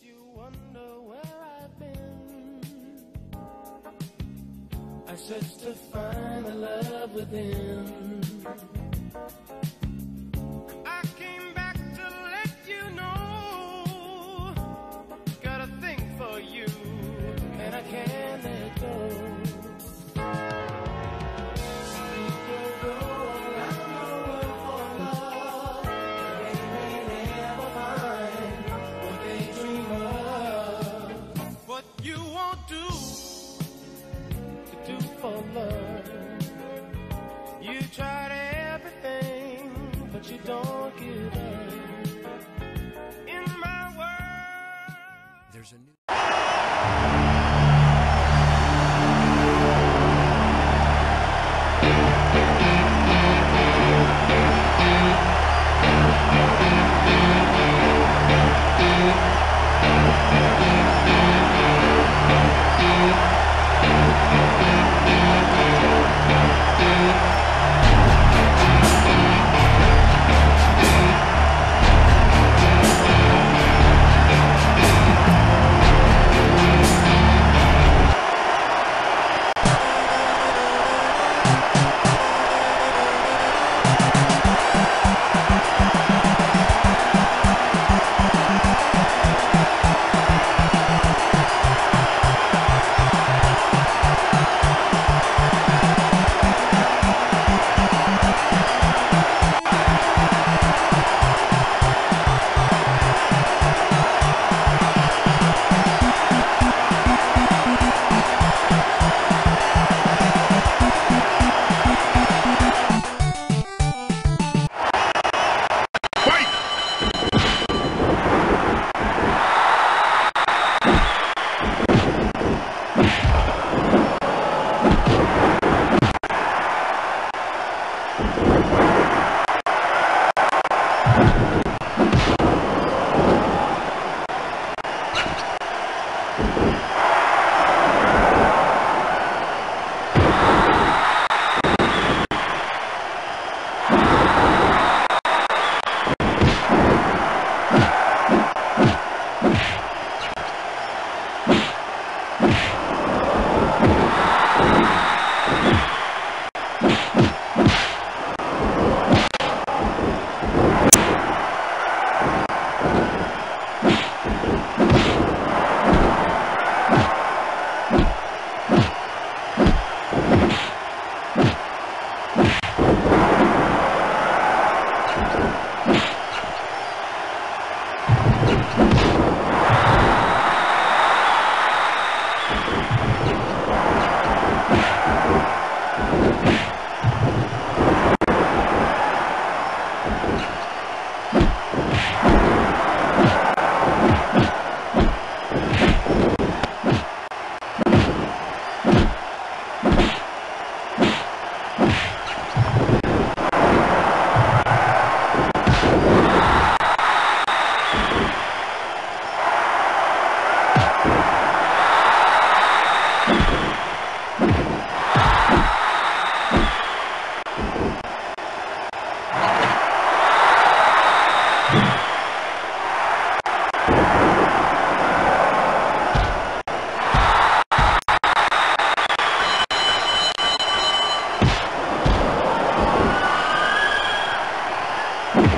you wonder where I've been. I searched to find the love within. You tried everything, but you don't give up. In my world, There's a new.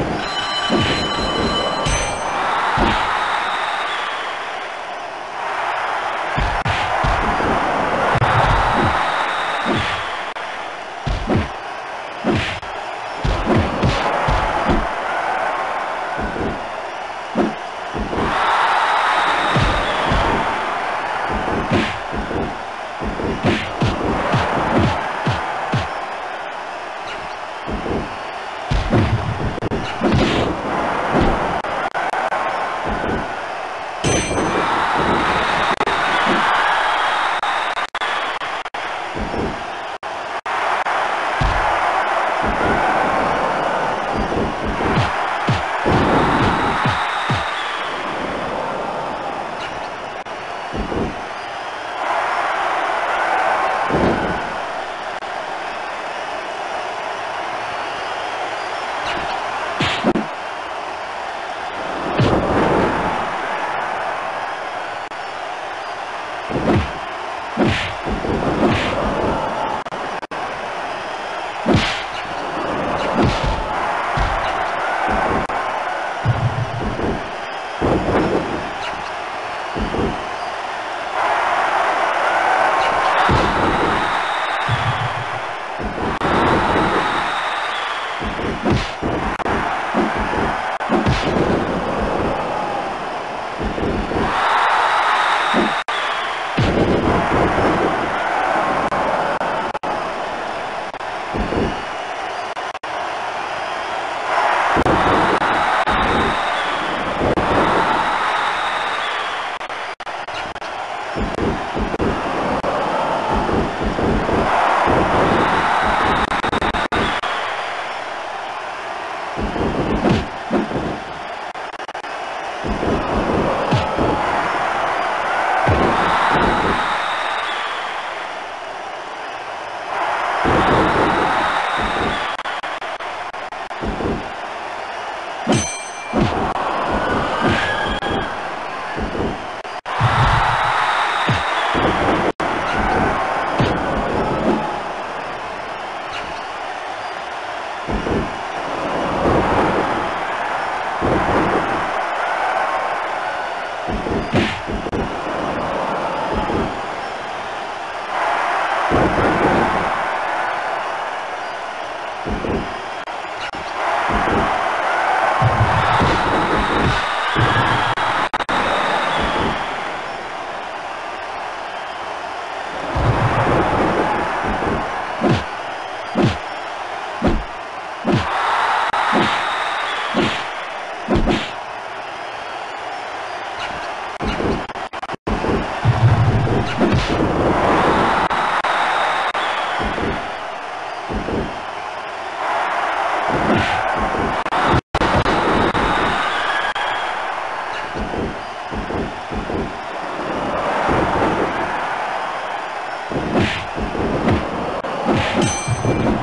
Bye. you you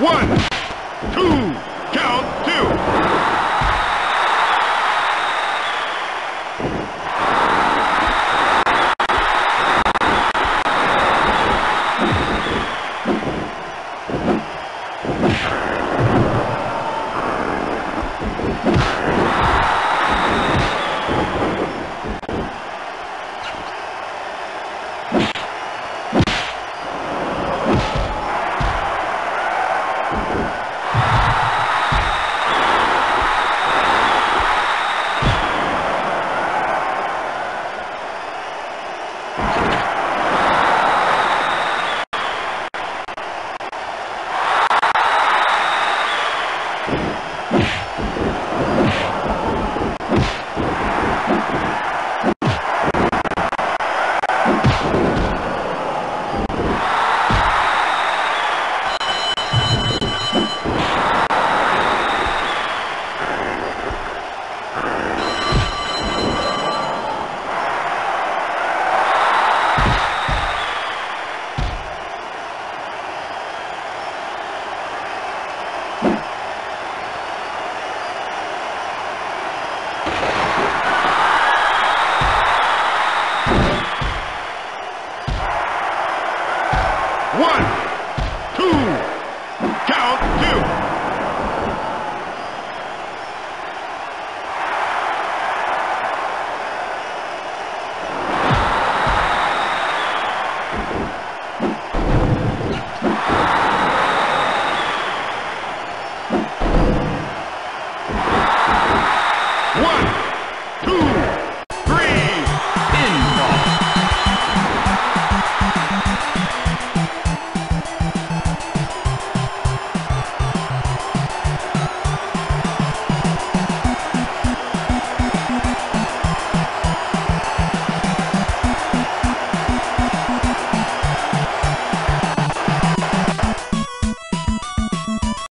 One, two, count two. One,